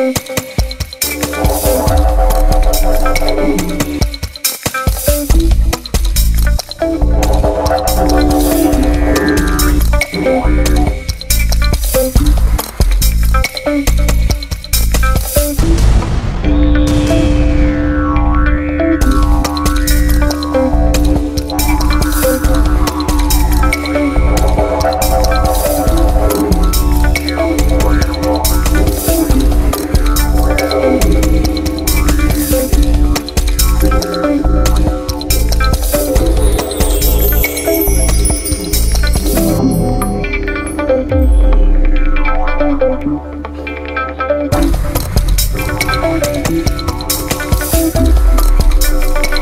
Thank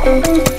Música